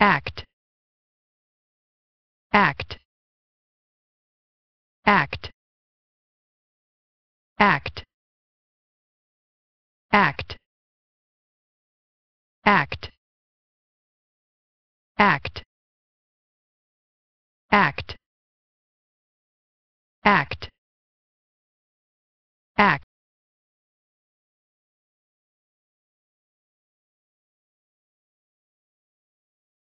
act act act act act act act act act act